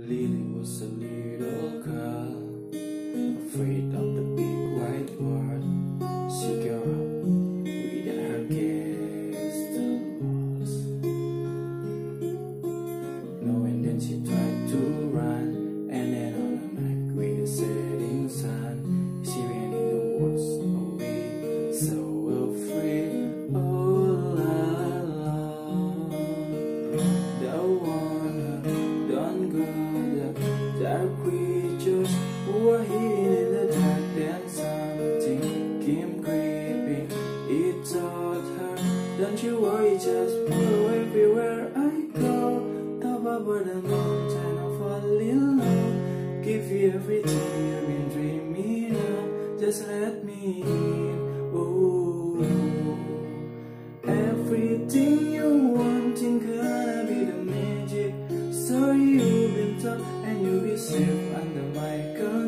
Lily was a little creatures who are hidden in the dark, then something came creeping. It told her, Don't you worry, just follow everywhere I go. Top over the mountain of a little love, give you everything you've been dreaming of. Just let me in. Ooh, everything the mic.